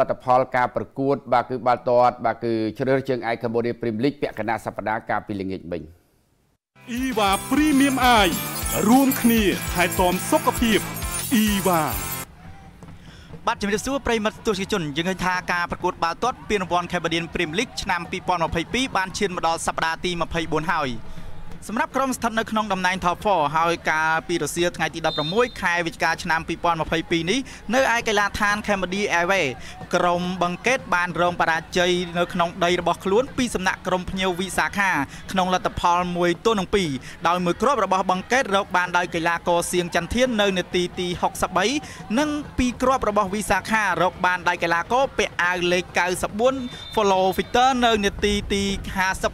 លទ្ធផលការប្រកួត បាទគឺបាល់ទាត់បាទគឺជ្រើសរើសជើងឯកកម្ពុជាព្រីមលីកពាក់កណ្ដាលសប្តាហ៍កាលពីល្ងាចមិញអ៊ីវ៉ាព្រីមៀមអាយរួមគ្នាថែទាំសុខភាពអ៊ីវ៉ាបាទជំរាបសួរប្រិមិត្តទស្សនិកជនយើងឃើញថាការប្រកួតបាល់ទាត់ពានរង្វាន់ Cambodian Premier League ឆ្នាំ2022បានឈានមកដល់សប្តាហ៍ទី24ហើយ សម្រាប់ក្រុមស្ថិតនៅក្នុងតំណែង Top 4ហើយការពីរសៀលថ្ងៃទី16ខែវិច្ឆិកាឆ្នាំ2022នេះនៅឯកីឡាដ្ឋាន Cambodia Airway ក្រុមបង្កេតបានរងបរាជ័យនៅក្នុងដីរបស់ខ្លួនពីសំណាក់ក្រុមភ្ញៀវវិសាខាក្នុងលទ្ធផល1ទល់នឹង2ដោយមួយគ្រាប់របស់បង្កេតរកបានដោយកីឡាករសៀងចន្ទធាននៅនាទីទី63និងពីរគ្រាប់របស់វិសាខារកបានដោយកីឡាករពាក់អាវលេខ94 Follow Victor នៅនាទីទី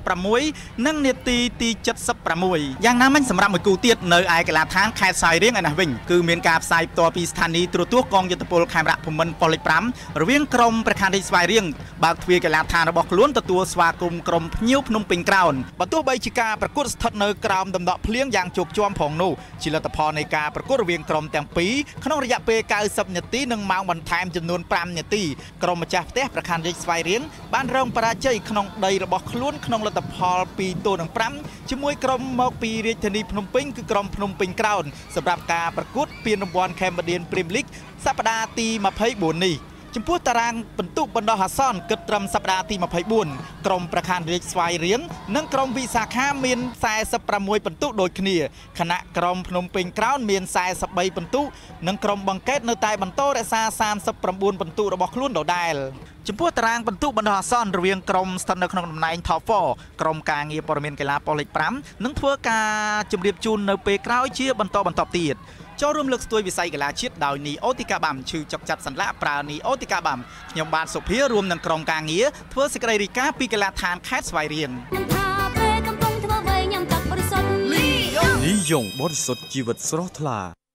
56និងនាទីទី70 16យ៉ាងណាមិញសម្រាប់មួយគូទៀតនៅឯកីឡាដ្ឋានខេត្តសាយរៀងឯនេះវិញគឺមានការផ្សាយផ្ទាល់ពីស្ថានីយ៍ទូរទស្សន៍កងយុទ្ធពលខេមរៈភូមិន្ទប៉ុលលេខ5រវាងក្រុមប្រខានរាជស្វាយរៀងបើកទ្វារកីឡាដ្ឋានរបស់ខ្លួនទទួលស្វាគមន៍ក្រុមភ្ញៀវភ្នំពេញក្រោនបើទោះបីជាការប្រកួតស្ថិតនៅក្រោមដំណក់ភ្លៀងយ៉ាងជោគជាំផងនោះជាលទ្ធផលនៃការប្រកួតរវាងក្រុមទាំងពីរក្នុងរយៈពេល90នាទីនិងម៉ោងបន្ថែមចំនួន5នាទីក្រុមម្ចាស់ផ្ទះប្រខានរាជស្វាយរៀងបានរងបរាជ័យក្នុងដីរបស់ខ្លួនក្នុងលទ្ធផល2ទល់នឹង5ជាមួយក្រុមមកពីរាជធានីភ្នំពេញគឺក្រុមភ្នំពេញក្រោនសម្រាប់ការប្រកួតពានរង្វាន់ Cambodian Premier League សប្តាហ៍ទី24នេះ ចំពោះតារាងបន្ទុកបណ្ដោះអាសន្នគិតត្រឹមសប្តាហ៍ទី24ក្រុមប្រខានរាជស្វាយរៀងនិងក្រុមវិសាខាមាន46បន្ទុកដូចគ្នាខណៈក្រុមភ្នំពេញក្រោនមាន43បន្ទុកនិងក្រុមបង្កេតនៅតែបន្តរក្សា39បន្ទុករបស់ខ្លួនដដែលចំពោះតារាងបន្ទុកបណ្ដោះអាសន្នរវាងក្រុមស្ថិតនៅក្នុងតំណែង Top 4ក្រុមការងារព័ត៌មានកីឡាប៉ុស្តិ៍លេខ5នឹងធ្វើការជម្រាបជូននៅពេលក្រោយជាបន្តបន្តទៀត ចូលរួមលើកស្ទួយវិស័យកីឡាជាតិដោយនីអូទីកាបាំឈឺចុកចាត់សន្លាក់ប្រើនីអូទីកាបាំខ្ញុំបាទសុភារួមនឹងក្រុមការងារធ្វើសេចក្តីរីកាពីកីឡាដ្ឋានខេត្តស្វាយរៀងលីយ៉ុងបរិសុទ្ធជីវិតស្រស់ថ្លា